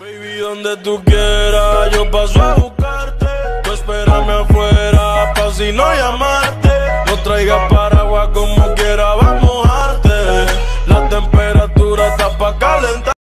Baby, donde tú quieras, yo paso a buscarte. Tú espérame afuera, pa' si no llamarte. No traigas paraguas como quiera, vamos a mojarte. La temperatura está pa' calentar.